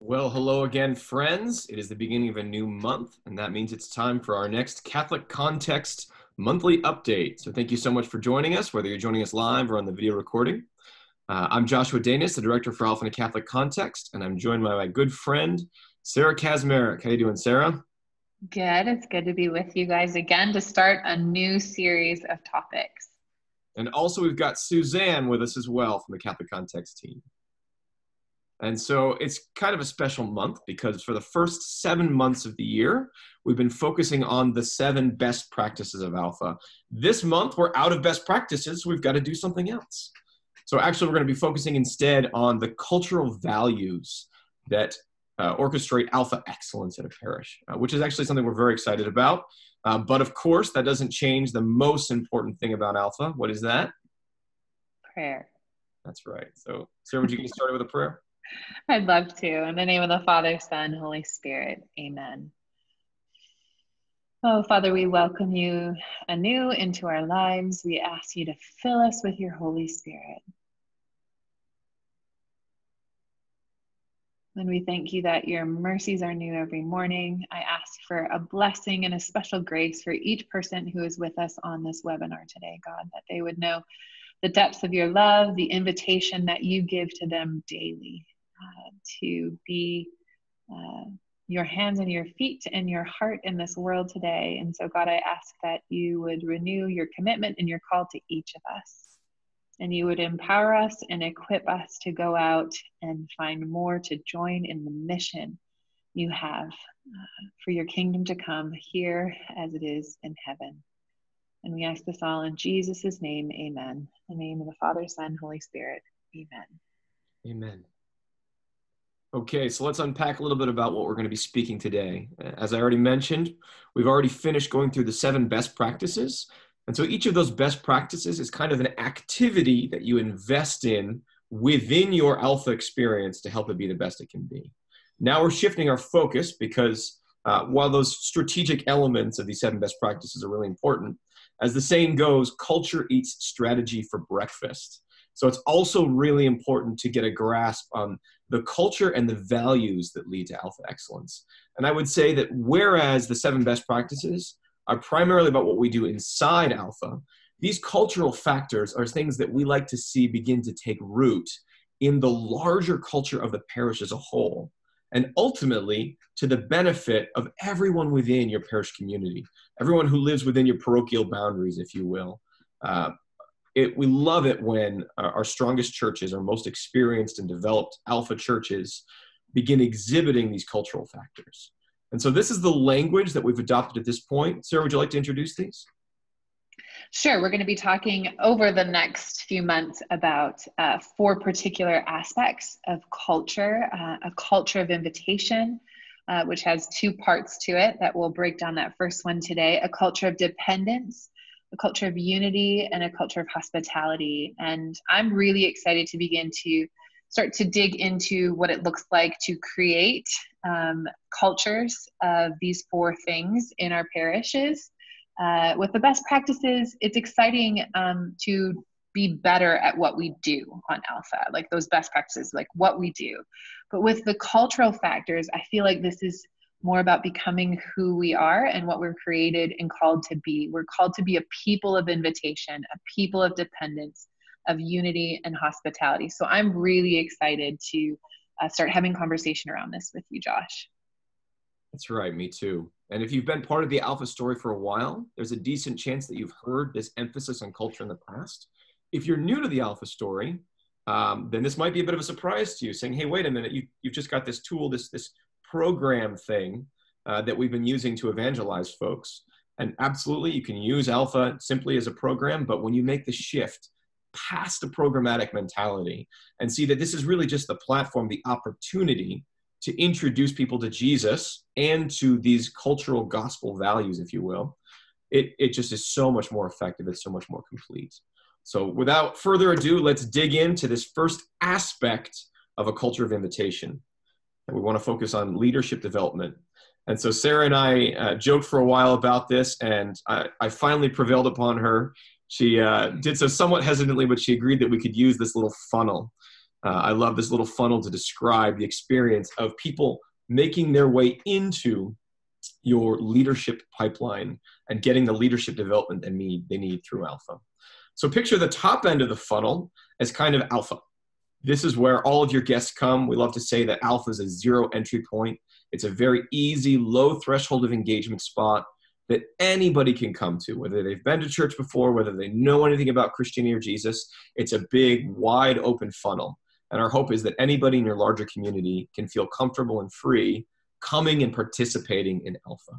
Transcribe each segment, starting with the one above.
Well, hello again, friends. It is the beginning of a new month, and that means it's time for our next Catholic Context monthly update. So, thank you so much for joining us, whether you're joining us live or on the video recording. Uh, I'm Joshua Danis, the director for Alpha in a Catholic Context, and I'm joined by my good friend, Sarah Kaczmarek. How you doing, Sarah? Good. It's good to be with you guys again to start a new series of topics. And also, we've got Suzanne with us as well from the Catholic Context team. And so it's kind of a special month because for the first seven months of the year, we've been focusing on the seven best practices of Alpha. This month, we're out of best practices, so we've got to do something else. So actually, we're going to be focusing instead on the cultural values that uh, orchestrate Alpha excellence at a parish, uh, which is actually something we're very excited about. Uh, but of course, that doesn't change the most important thing about Alpha. What is that? Prayer. That's right. So, Sarah, would you get started with a prayer? I'd love to. In the name of the Father, Son, Holy Spirit. Amen. Oh, Father, we welcome you anew into our lives. We ask you to fill us with your Holy Spirit. And we thank you that your mercies are new every morning. I ask for a blessing and a special grace for each person who is with us on this webinar today, God, that they would know the depths of your love, the invitation that you give to them daily uh, to be uh, your hands and your feet and your heart in this world today. And so, God, I ask that you would renew your commitment and your call to each of us. And you would empower us and equip us to go out and find more to join in the mission you have uh, for your kingdom to come here as it is in heaven. And we ask this all in Jesus' name, amen. In the name of the Father, Son, Holy Spirit, amen. Amen. Okay, so let's unpack a little bit about what we're going to be speaking today. As I already mentioned, we've already finished going through the seven best practices. And so each of those best practices is kind of an activity that you invest in within your alpha experience to help it be the best it can be. Now we're shifting our focus because uh, while those strategic elements of these seven best practices are really important, as the saying goes, culture eats strategy for breakfast. So it's also really important to get a grasp on the culture and the values that lead to alpha excellence. And I would say that whereas the seven best practices are primarily about what we do inside alpha, these cultural factors are things that we like to see begin to take root in the larger culture of the parish as a whole, and ultimately to the benefit of everyone within your parish community, everyone who lives within your parochial boundaries, if you will. Uh, it, we love it when our strongest churches, our most experienced and developed alpha churches, begin exhibiting these cultural factors. And so this is the language that we've adopted at this point. Sarah, would you like to introduce these? Sure. We're going to be talking over the next few months about uh, four particular aspects of culture uh, a culture of invitation, uh, which has two parts to it that we'll break down that first one today, a culture of dependence, a culture of unity and a culture of hospitality. And I'm really excited to begin to start to dig into what it looks like to create um, cultures of these four things in our parishes. Uh, with the best practices, it's exciting um, to be better at what we do on Alpha, like those best practices, like what we do. But with the cultural factors, I feel like this is more about becoming who we are and what we're created and called to be. We're called to be a people of invitation, a people of dependence, of unity and hospitality. So I'm really excited to uh, start having conversation around this with you, Josh. That's right, me too. And if you've been part of the Alpha story for a while, there's a decent chance that you've heard this emphasis on culture in the past. If you're new to the Alpha story, um, then this might be a bit of a surprise to you, saying, "Hey, wait a minute! You, you've just got this tool, this this program thing uh, that we've been using to evangelize folks. And absolutely, you can use Alpha simply as a program, but when you make the shift past the programmatic mentality and see that this is really just the platform, the opportunity to introduce people to Jesus and to these cultural gospel values, if you will, it, it just is so much more effective. It's so much more complete. So, without further ado, let's dig into this first aspect of a culture of invitation and we want to focus on leadership development. And so Sarah and I uh, joked for a while about this, and I, I finally prevailed upon her. She uh, did so somewhat hesitantly, but she agreed that we could use this little funnel. Uh, I love this little funnel to describe the experience of people making their way into your leadership pipeline and getting the leadership development they need, they need through Alpha. So picture the top end of the funnel as kind of Alpha. This is where all of your guests come. We love to say that Alpha is a zero entry point. It's a very easy, low threshold of engagement spot that anybody can come to, whether they've been to church before, whether they know anything about Christianity or Jesus. It's a big, wide open funnel. And our hope is that anybody in your larger community can feel comfortable and free coming and participating in Alpha.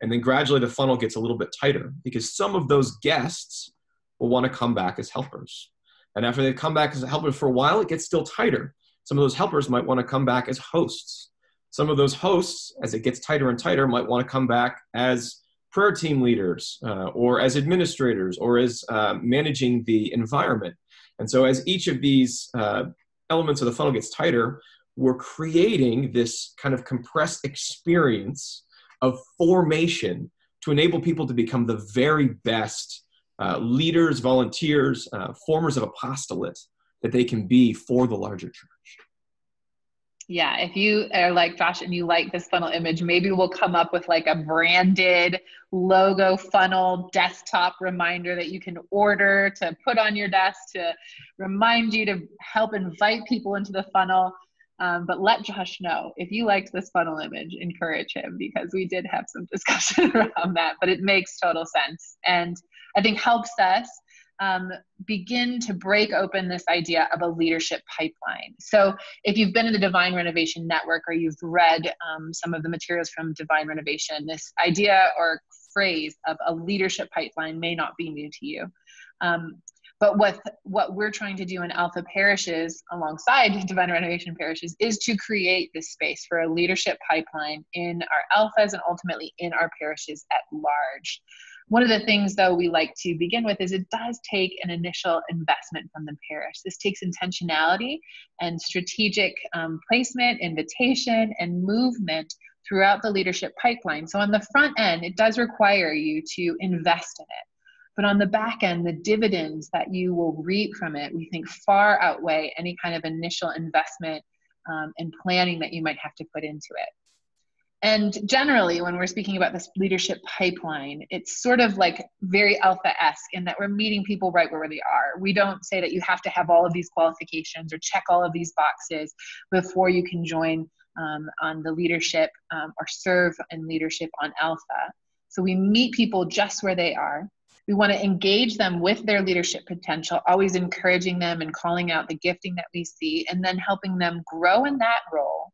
And then gradually the funnel gets a little bit tighter because some of those guests will want to come back as helpers. And after they've come back as helpers for a while, it gets still tighter. Some of those helpers might want to come back as hosts. Some of those hosts, as it gets tighter and tighter, might want to come back as prayer team leaders uh, or as administrators or as uh, managing the environment. And so, as each of these uh, elements of the funnel gets tighter, we're creating this kind of compressed experience of formation to enable people to become the very best uh, leaders, volunteers, uh, formers of apostolate that they can be for the larger church. Yeah, if you are like Josh and you like this funnel image, maybe we'll come up with like a branded logo funnel desktop reminder that you can order to put on your desk to remind you to help invite people into the funnel. Um, but let Josh know if you liked this funnel image, encourage him because we did have some discussion around that, but it makes total sense. And I think helps us um, begin to break open this idea of a leadership pipeline. So, if you've been in the Divine Renovation Network or you've read um, some of the materials from Divine Renovation, this idea or phrase of a leadership pipeline may not be new to you. Um, but what what we're trying to do in Alpha parishes, alongside Divine Renovation parishes, is to create this space for a leadership pipeline in our alphas and ultimately in our parishes at large. One of the things, though, we like to begin with is it does take an initial investment from the parish. This takes intentionality and strategic um, placement, invitation, and movement throughout the leadership pipeline. So, on the front end, it does require you to invest in it. But on the back end, the dividends that you will reap from it, we think far outweigh any kind of initial investment um, and planning that you might have to put into it. And generally, when we're speaking about this leadership pipeline, it's sort of like very alpha esque in that we're meeting people right where they are. We don't say that you have to have all of these qualifications or check all of these boxes before you can join um, on the leadership um, or serve in leadership on alpha. So we meet people just where they are. We want to engage them with their leadership potential, always encouraging them and calling out the gifting that we see, and then helping them grow in that role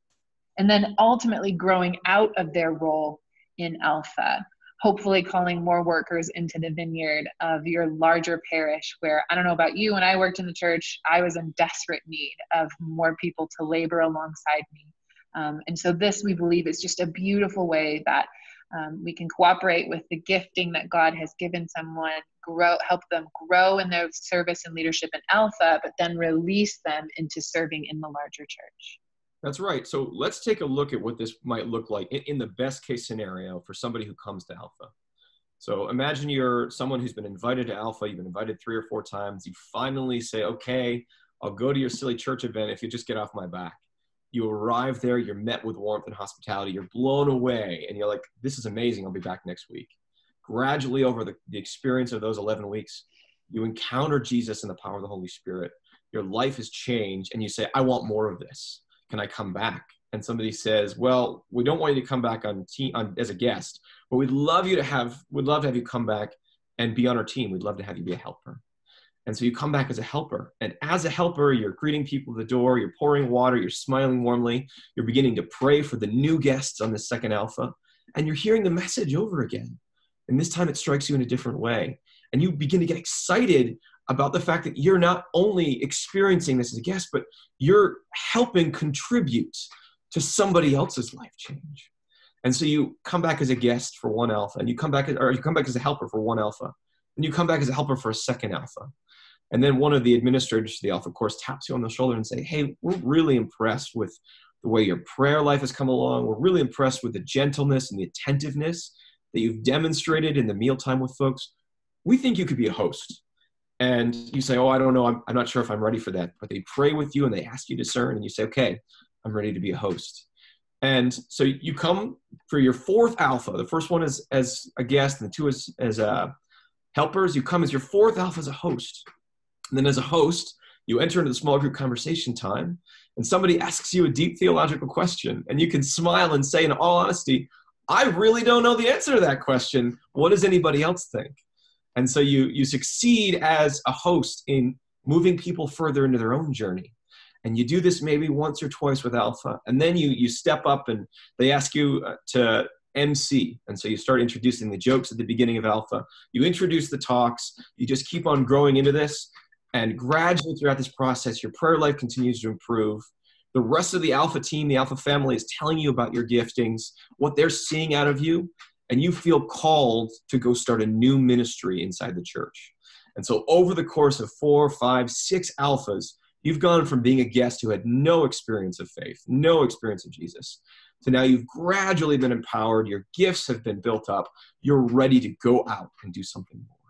and then ultimately growing out of their role in Alpha, hopefully calling more workers into the vineyard of your larger parish. Where I don't know about you, when I worked in the church, I was in desperate need of more people to labor alongside me. Um, and so, this we believe is just a beautiful way that um, we can cooperate with the gifting that God has given someone, grow, help them grow in their service and leadership in Alpha, but then release them into serving in the larger church. That's right. So let's take a look at what this might look like in, in, the best case scenario for somebody who comes to Alpha. So imagine you're someone who's been invited to Alpha, you've been invited three or four times. You finally say, okay, I'll go to your silly church event if you just get off my back. You arrive there, you're met with warmth and hospitality, you're blown away, and you're like, this is amazing, I'll be back next week. Gradually, over the, the experience of those 11 weeks, you encounter Jesus and the power of the Holy Spirit. Your life has changed, and you say, I want more of this can I come back? And somebody says, well, we don't want you to come back on team on, as a guest, but we'd love you to have, we'd love to have you come back and be on our team. We'd love to have you be a helper. And so you come back as a helper. And as a helper, you're greeting people at the door, you're pouring water, you're smiling warmly, you're beginning to pray for the new guests on the second alpha, and you're hearing the message over again. And this time it strikes you in a different way. And you begin to get excited about the fact that you're not only experiencing this as a guest, but you're helping contribute to somebody else's life change. And so you come back as a guest for one alpha, and you come back, or you come back as a helper for one alpha, and you come back as a helper for a second alpha. And then one of the administrators of the alpha course taps you on the shoulder and say, "Hey, we're really impressed with the way your prayer life has come along. We're really impressed with the gentleness and the attentiveness that you've demonstrated in the mealtime with folks. We think you could be a host and you say, Oh, I don't know, I'm, I'm not sure if I'm ready for that. But they pray with you and they ask you to discern, and you say, Okay, I'm ready to be a host. And so you come for your fourth alpha. The first one is as a guest, and the two is as a helpers. You come as your fourth alpha as a host. And then as a host, you enter into the small group conversation time, and somebody asks you a deep theological question, and you can smile and say, in all honesty, I really don't know the answer to that question. What does anybody else think? And so you you succeed as a host in moving people further into their own journey. And you do this maybe once or twice with alpha and then you you step up and they ask you uh, to mc and so you start introducing the jokes at the beginning of alpha. You introduce the talks. You just keep on growing into this. And gradually throughout this process your prayer life continues to improve. The rest of the alpha team the alpha family is telling you about your giftings what they're seeing out of you and you feel called to go start a new ministry inside the church and so over the course of four five six alphas You've gone from being a guest who had no experience of faith, no experience of Jesus, to now you've gradually been empowered, your gifts have been built up, you're ready to go out and do something more.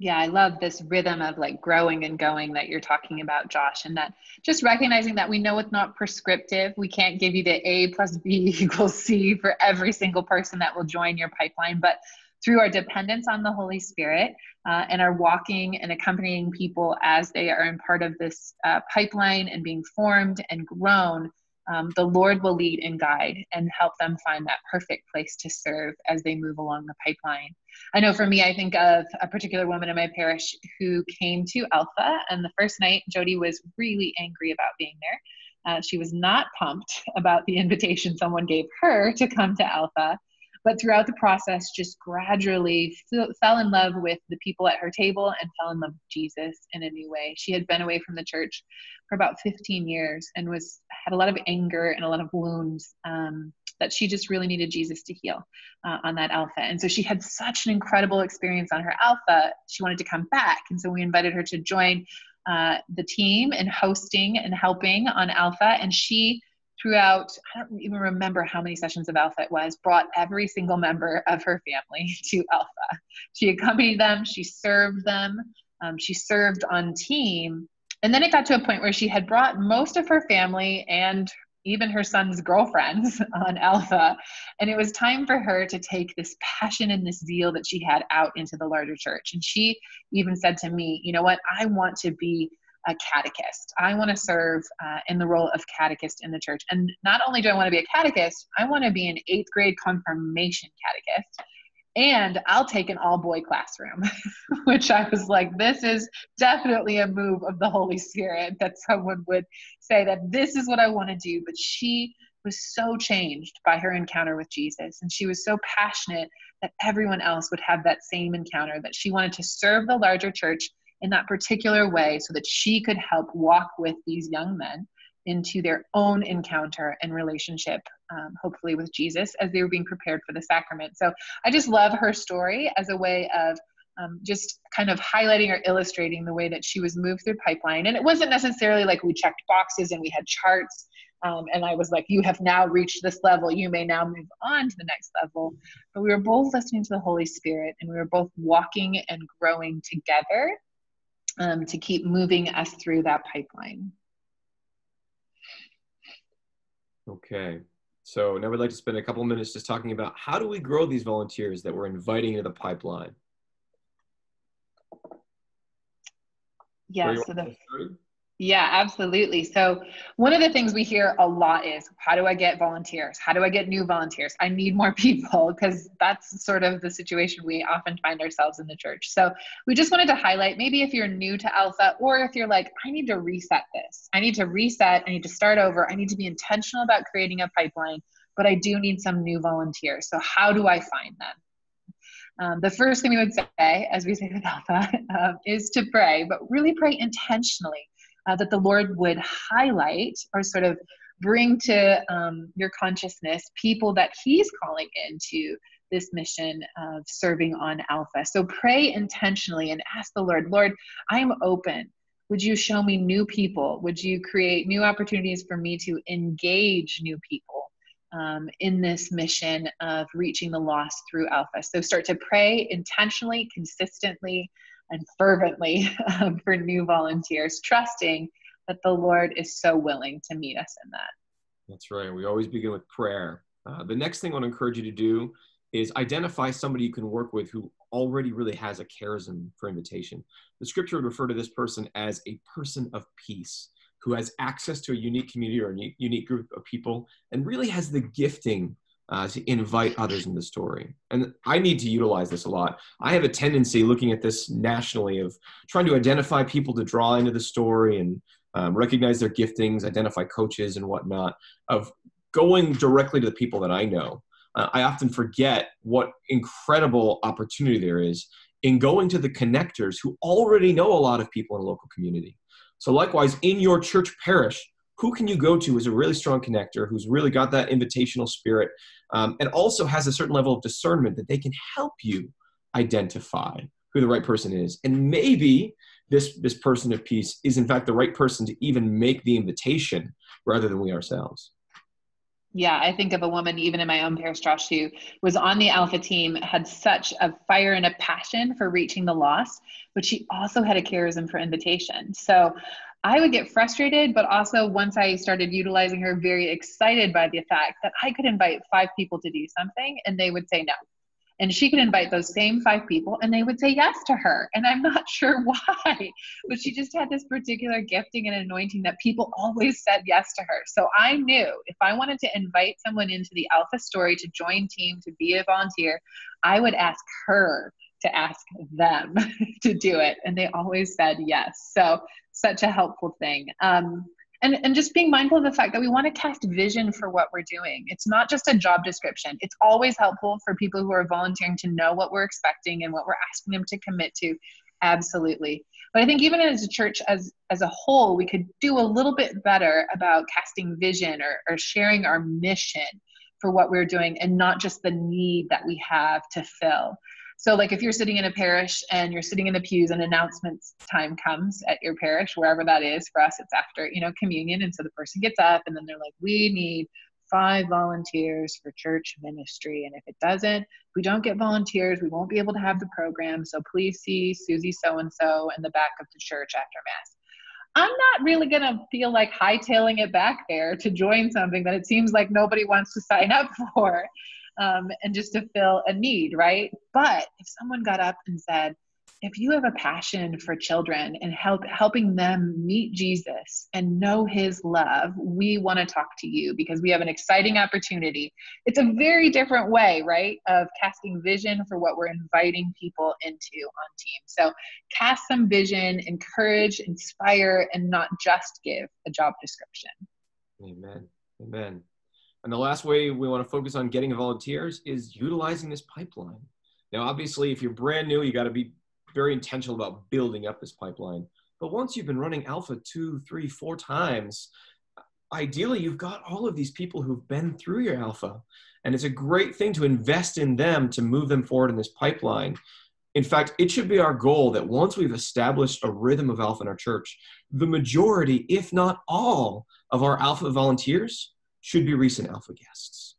Yeah, I love this rhythm of like growing and going that you're talking about, Josh, and that just recognizing that we know it's not prescriptive. We can't give you the A plus B equals C for every single person that will join your pipeline, but through our dependence on the Holy Spirit uh, and our walking and accompanying people as they are in part of this uh, pipeline and being formed and grown, um, the Lord will lead and guide and help them find that perfect place to serve as they move along the pipeline. I know for me, I think of a particular woman in my parish who came to Alpha, and the first night, Jody was really angry about being there. Uh, she was not pumped about the invitation someone gave her to come to Alpha but throughout the process just gradually f- fell in love with the people at her table and fell in love with jesus in a new way. She had been away from the church for about 15 years and was had a lot of anger and a lot of wounds um, that she just really needed jesus to heal uh, on that alpha. And so she had such an incredible experience on her alpha. She wanted to come back. And so we invited her to join uh, the team and hosting and helping on alpha. And she throughout, I don't even remember how many sessions of Alpha it was, brought every single member of her family to Alpha. She accompanied them, she served them, um, she served on team. And then it got to a point where she had brought most of her family and even her son's girlfriends on Alpha. And it was time for her to take this passion and this zeal that she had out into the larger church. And she even said to me, you know what, I want to be a catechist. I want to serve uh, in the role of catechist in the church. And not only do I want to be a catechist, I want to be an eighth grade confirmation catechist. And I'll take an all boy classroom, which I was like, this is definitely a move of the Holy Spirit that someone would say that this is what I want to do. But she was so changed by her encounter with Jesus. And she was so passionate that everyone else would have that same encounter, that she wanted to serve the larger church in that particular way so that she could help walk with these young men into their own encounter and relationship, um, hopefully with Jesus, as they were being prepared for the sacrament. So I just love her story as a way of um, just kind of highlighting or illustrating the way that she was moved through pipeline. And it wasn't necessarily like we checked boxes and we had charts. Um, and I was like, you have now reached this level. You may now move on to the next level. But we were both listening to the Holy Spirit and we were both walking and growing together um, to keep moving us through that pipeline. Okay. So now we'd like to spend a couple minutes just talking about how do we grow these volunteers that we're inviting into the pipeline? Yeah, so the, yeah, absolutely. So, one of the things we hear a lot is how do I get volunteers? How do I get new volunteers? I need more people because that's sort of the situation we often find ourselves in the church. So, we just wanted to highlight maybe if you're new to Alpha or if you're like, I need to reset this, I need to reset, I need to start over, I need to be intentional about creating a pipeline, but I do need some new volunteers. So, how do I find them? Um, the first thing we would say, as we say with Alpha, um, is to pray, but really pray intentionally uh, that the Lord would highlight or sort of bring to um, your consciousness people that He's calling into this mission of serving on Alpha. So pray intentionally and ask the Lord, Lord, I'm open. Would you show me new people? Would you create new opportunities for me to engage new people um, in this mission of reaching the lost through Alpha? So start to pray intentionally, consistently, and fervently um, for new volunteers, trusting that the Lord is so willing to meet us in that. That's right. We always begin with prayer. Uh, the next thing I want to encourage you to do is identify somebody you can work with who already really has a charism for invitation. The scripture would refer to this person as a person of peace who has access to a unique community or a unique group of people and really has the gifting uh, to invite others in the story. And I need to utilize this a lot. I have a tendency looking at this nationally of trying to identify people to draw into the story and um, recognize their giftings, identify coaches and whatnot, of going directly to the people that I know. Uh, I often forget what incredible opportunity there is in going to the connectors who already know a lot of people in a local community. So, likewise, in your church parish, who can you go to who's a really strong connector, who's really got that invitational spirit, um, and also has a certain level of discernment that they can help you identify who the right person is. And maybe this, this person of peace is, in fact, the right person to even make the invitation rather than we ourselves. Yeah, I think of a woman, even in my own parish, who was on the Alpha team, had such a fire and a passion for reaching the lost, but she also had a charism for invitation. So I would get frustrated, but also once I started utilizing her, very excited by the fact that I could invite five people to do something and they would say no. And she could invite those same five people and they would say yes to her. And i'm not sure why but she just had this particular gifting and anointing that people always said yes to her. So i knew if i wanted to invite someone into the alpha story to join team to be a volunteer i would ask her to ask them to do it and they always said yes. So such a helpful thing. Um, and and just being mindful of the fact that we want to cast vision for what we're doing. It's not just a job description. It's always helpful for people who are volunteering to know what we're expecting and what we're asking them to commit to. Absolutely. But i think even as a church as as a whole we could do a little bit better about casting vision or, or sharing our mission for what we're doing and not just the need that we have to fill so, like if you're sitting in a parish and you're sitting in the pews and announcements time comes at your parish, wherever that is, for us, it's after, you know, communion. And so the person gets up and then they're like, we need five volunteers for church ministry. And if it doesn't, if we don't get volunteers, we won't be able to have the program. So please see Susie so and so in the back of the church after Mass. I'm not really going to feel like hightailing it back there to join something that it seems like nobody wants to sign up for um, and just to fill a need, right? But if someone got up and said, if you have a passion for children and help helping them meet Jesus and know his love, we want to talk to you because we have an exciting opportunity. It's a very different way, right, of casting vision for what we're inviting people into on team. So cast some vision, encourage, inspire, and not just give a job description. Amen. Amen. And the last way we want to focus on getting volunteers is utilizing this pipeline. Now, obviously, if you're brand new, you got to be very intentional about building up this pipeline. But once you've been running Alpha two, three, four times, ideally, you've got all of these people who've been through your Alpha. And it's a great thing to invest in them to move them forward in this pipeline. In fact, it should be our goal that once we've established a rhythm of Alpha in our church, the majority, if not all, of our Alpha volunteers should be recent alpha guests.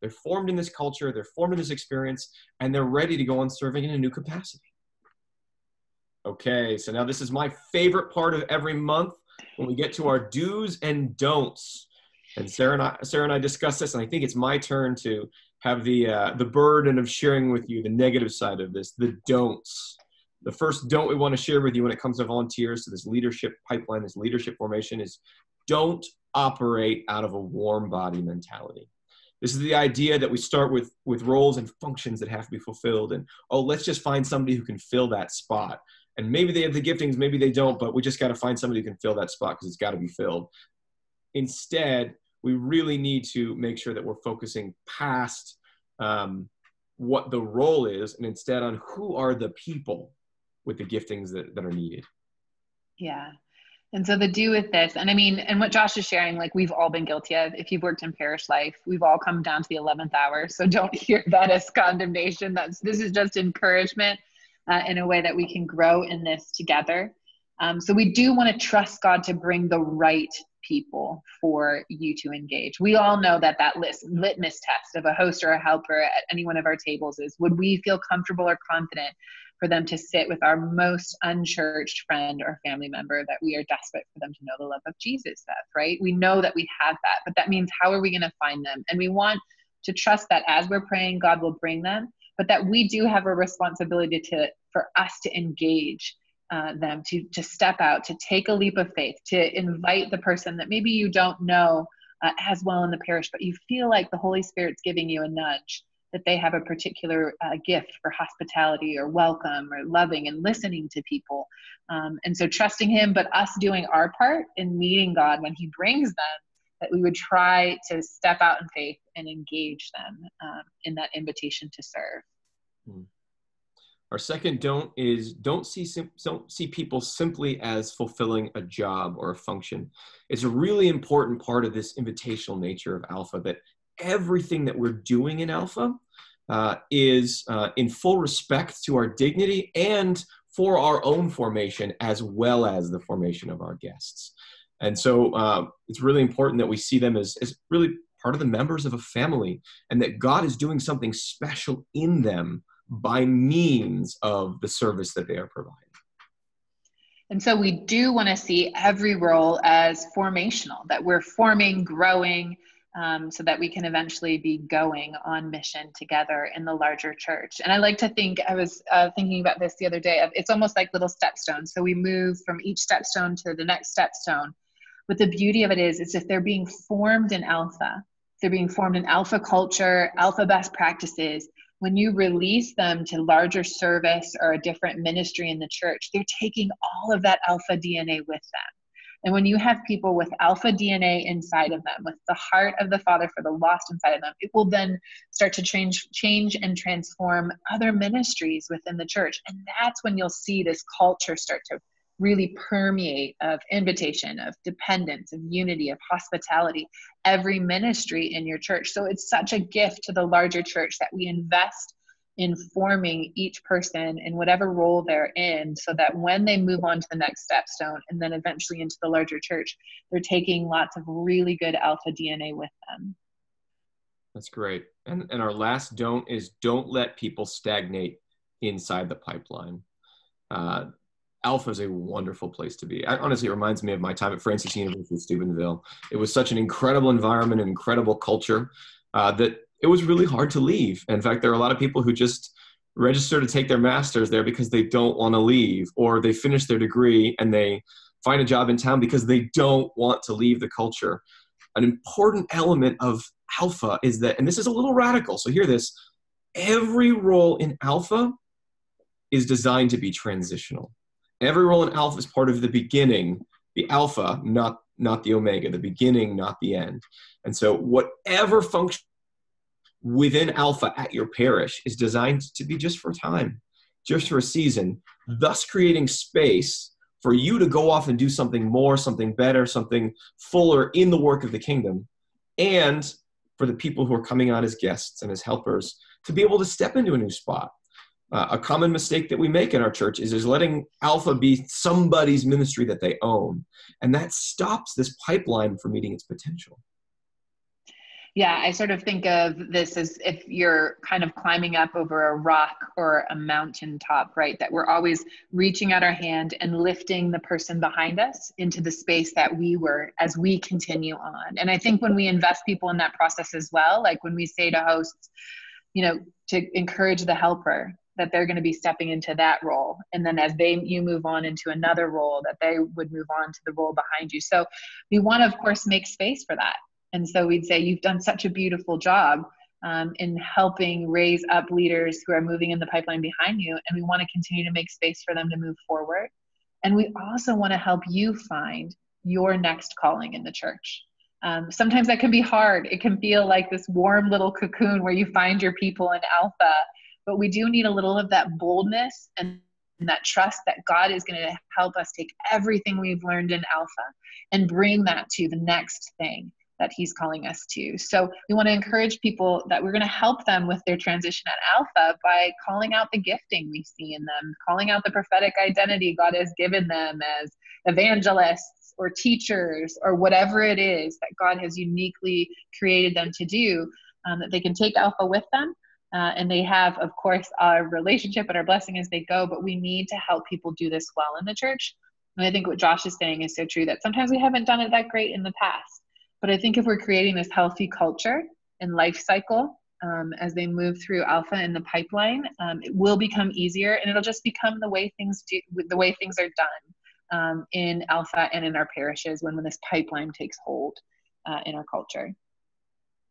They're formed in this culture, they're formed in this experience, and they're ready to go on serving in a new capacity. Okay, so now this is my favorite part of every month when we get to our do's and don'ts. And Sarah and I, Sarah and I discussed this, and I think it's my turn to have the uh, the burden of sharing with you the negative side of this, the don'ts. The first don't we want to share with you when it comes to volunteers to this leadership pipeline, this leadership formation is don't operate out of a warm body mentality. This is the idea that we start with, with roles and functions that have to be fulfilled. And, oh, let's just find somebody who can fill that spot. And maybe they have the giftings, maybe they don't, but we just got to find somebody who can fill that spot because it's got to be filled. Instead, we really need to make sure that we're focusing past um, what the role is and instead on who are the people with the giftings that, that are needed. Yeah. And so the do with this, and I mean, and what Josh is sharing, like we've all been guilty of. If you've worked in parish life, we've all come down to the eleventh hour. So don't hear that as condemnation. That's this is just encouragement uh, in a way that we can grow in this together. Um, so we do want to trust God to bring the right people for you to engage. We all know that that list, litmus test of a host or a helper at any one of our tables is: Would we feel comfortable or confident for them to sit with our most unchurched friend or family member that we are desperate for them to know the love of Jesus of, right? We know that we have that, but that means how are we going to find them? And we want to trust that as we're praying, God will bring them, but that we do have a responsibility to for us to engage uh, them, to to step out, to take a leap of faith, to invite the person that maybe you don't know uh, as well in the parish, but you feel like the Holy Spirit's giving you a nudge that they have a particular uh, gift for hospitality or welcome or loving and listening to people. Um, and so trusting Him, but us doing our part in meeting God when He brings them, that we would try to step out in faith and engage them um, in that invitation to serve. Hmm. Our second don't is don't see don't see people simply as fulfilling a job or a function. It's a really important part of this invitational nature of Alpha that everything that we're doing in Alpha uh, is uh, in full respect to our dignity and for our own formation as well as the formation of our guests. And so uh, it's really important that we see them as, as really part of the members of a family and that God is doing something special in them by means of the service that they are providing. And so we do want to see every role as formational, that we're forming, growing, um, so that we can eventually be going on mission together in the larger church. And I like to think, I was uh, thinking about this the other day, of, it's almost like little stepstones. So we move from each stepstone to the next stepstone. But the beauty of it is, is if they're being formed in alpha, they're being formed in alpha culture, alpha best practices, when you release them to larger service or a different ministry in the church, they're taking all of that alpha DNA with them. And when you have people with alpha DNA inside of them, with the heart of the Father for the lost inside of them, it will then start to change, change and transform other ministries within the church. And that's when you'll see this culture start to really permeate of invitation, of dependence, of unity, of hospitality, every ministry in your church. So it's such a gift to the larger church that we invest informing each person in whatever role they're in so that when they move on to the next stepstone and then eventually into the larger church, they're taking lots of really good alpha DNA with them. That's great. And, and our last don't is don't let people stagnate inside the pipeline. Uh, Alpha is a wonderful place to be. I, honestly, it reminds me of my time at Franciscan University Steubenville. It was such an incredible environment, an incredible culture uh, that it was really hard to leave. In fact, there are a lot of people who just register to take their master's there because they don't want to leave, or they finish their degree and they find a job in town because they don't want to leave the culture. An important element of alpha is that, and this is a little radical, so hear this every role in alpha is designed to be transitional. Every role in alpha is part of the beginning, the alpha, not not the omega, the beginning, not the end. And so, whatever function within Alpha at your parish is designed to be just for time, just for a season, thus creating space for you to go off and do something more, something better, something fuller in the work of the kingdom, and for the people who are coming on as guests and as helpers to be able to step into a new spot. Uh, a common mistake that we make in our church is, is letting Alpha be somebody's ministry that they own. And that stops this pipeline from meeting its potential. Yeah, I sort of think of this as if you're kind of climbing up over a rock or a mountain top, right? That we're always reaching out our hand and lifting the person behind us into the space that we were as we continue on. And I think when we invest people in that process as well, like when we say to hosts, you know, to encourage the helper, that they're going to be stepping into that role and then as they you move on into another role that they would move on to the role behind you so we want to of course make space for that and so we'd say, You've done such a beautiful job um, in helping raise up leaders who are moving in the pipeline behind you. And we want to continue to make space for them to move forward. And we also want to help you find your next calling in the church. Um, sometimes that can be hard. It can feel like this warm little cocoon where you find your people in Alpha, but we do need a little of that boldness and that trust that God is going to help us take everything we've learned in Alpha and bring that to the next thing that he's calling us to. So we want to encourage people that we're going to help them with their transition at Alpha by calling out the gifting we see in them, calling out the prophetic identity God has given them as evangelists or teachers or whatever it is that God has uniquely created them to do, um, that they can take Alpha with them. Uh, and they have, of course, our relationship and our blessing as they go, but we need to help people do this well in the church. And I think what Josh is saying is so true that sometimes we haven't done it that great in the past. But I think if we're creating this healthy culture and life cycle um, as they move through alpha in the pipeline, um, it will become easier and it'll just become the way things do, the way things are done um, in alpha and in our parishes when, when this pipeline takes hold uh, in our culture.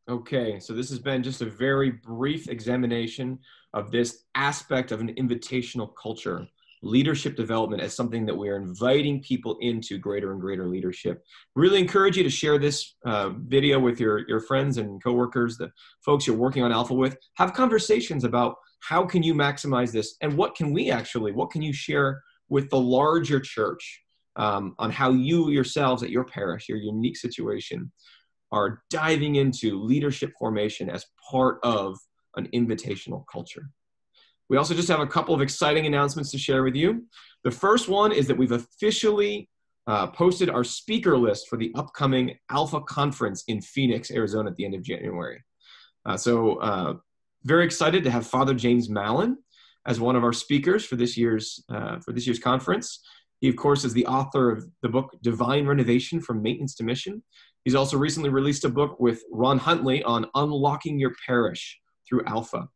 Okay, so this has been just a very brief examination of this aspect of an invitational culture, leadership development as something that we are inviting people into greater and greater leadership. Really encourage you to share this uh, video with your, your friends and coworkers, the folks you're working on Alpha with. Have conversations about how can you maximize this and what can we actually, what can you share with the larger church um, on how you yourselves at your parish, your unique situation, are diving into leadership formation as part of an invitational culture. We also just have a couple of exciting announcements to share with you. The first one is that we've officially uh, posted our speaker list for the upcoming Alpha Conference in Phoenix, Arizona at the end of January. Uh, so, uh, very excited to have Father James Mallon as one of our speakers for this year's uh, for this year's conference. He, of course, is the author of the book Divine Renovation from Maintenance to Mission, He's also recently released a book with Ron Huntley on unlocking your parish through Alpha.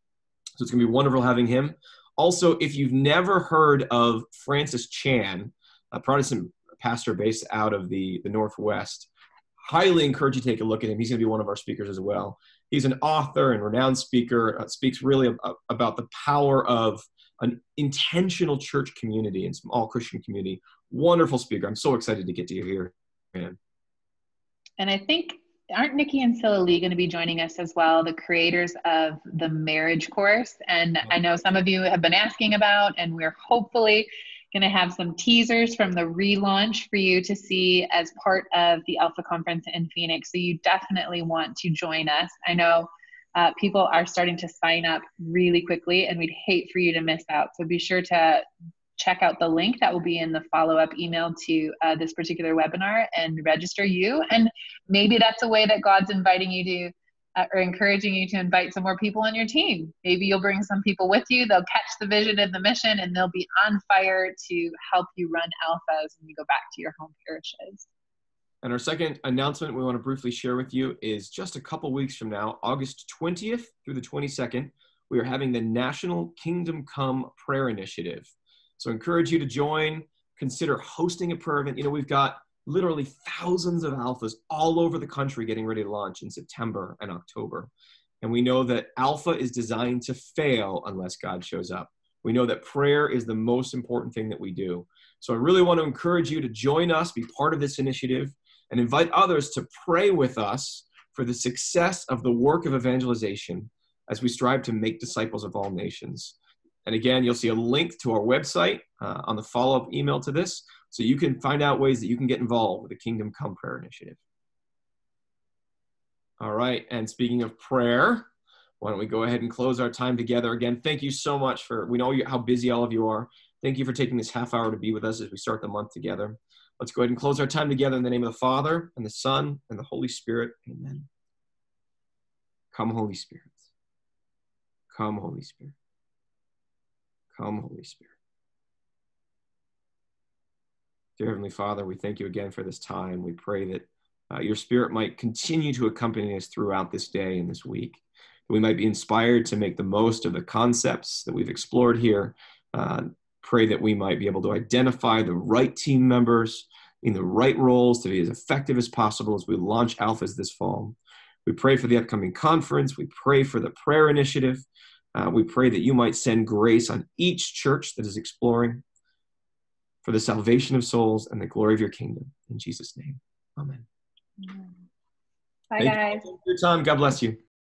So it's going to be wonderful having him. Also, if you've never heard of Francis Chan, a Protestant pastor based out of the, the Northwest, highly encourage you to take a look at him. He's going to be one of our speakers as well. He's an author and renowned speaker, uh, speaks really ab- about the power of an intentional church community and small Christian community. Wonderful speaker. I'm so excited to get to hear him. And I think aren't Nicky and Sila Lee going to be joining us as well, the creators of the marriage course? And I know some of you have been asking about, and we're hopefully going to have some teasers from the relaunch for you to see as part of the Alpha Conference in Phoenix. So you definitely want to join us. I know uh, people are starting to sign up really quickly, and we'd hate for you to miss out. So be sure to check out the link that will be in the follow up email to uh, this particular webinar and register you. And maybe that's a way that God's inviting you to. Uh, or encouraging you to invite some more people on your team. Maybe you'll bring some people with you. They'll catch the vision and the mission, and they'll be on fire to help you run alphas when you go back to your home parishes. And our second announcement we want to briefly share with you is just a couple weeks from now, August 20th through the 22nd, we are having the National Kingdom Come Prayer Initiative. So I encourage you to join, consider hosting a prayer event. You know, we've got literally thousands of alphas all over the country getting ready to launch in September and October. And we know that alpha is designed to fail unless God shows up. We know that prayer is the most important thing that we do. So I really want to encourage you to join us, be part of this initiative, and invite others to pray with us for the success of the work of evangelization as we strive to make disciples of all nations. And again, you'll see a link to our website uh, on the follow up email to this so you can find out ways that you can get involved with the Kingdom Come Prayer Initiative. All right, and speaking of prayer, why don't we go ahead and close our time together again? Thank you so much for, we know how busy all of you are. Thank you for taking this half hour to be with us as we start the month together. Let's go ahead and close our time together in the name of the Father, and the Son, and the Holy Spirit. Amen. Come, Holy Spirit. Come, Holy Spirit. Come, Holy Spirit. Dear Heavenly Father, we thank you again for this time. We pray that uh, your Spirit might continue to accompany us throughout this day and this week. That we might be inspired to make the most of the concepts that we've explored here. Uh, pray that we might be able to identify the right team members in the right roles to be as effective as possible as we launch Alphas this fall. We pray for the upcoming conference. We pray for the prayer initiative. Uh, we pray that you might send grace on each church that is exploring for the salvation of souls and the glory of your kingdom. In Jesus' name, amen. Bye, Thank guys. You your time. God bless you.